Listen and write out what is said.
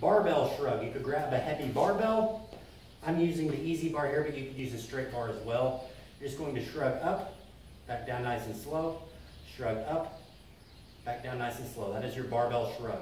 Barbell shrug. You could grab a heavy barbell. I'm using the EZ bar here, but you could use a straight bar as well. You're just going to shrug up, back down nice and slow, shrug up, back down nice and slow. That is your barbell shrug.